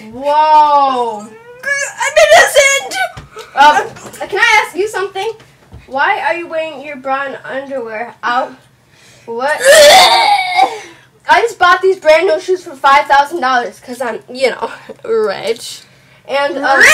Whoa. Innocent. Um, uh, can I ask you something? Why are you wearing your bra and underwear out? What? I just bought these brand new shoes for five thousand dollars because I'm, you know, rich. And um, Rich.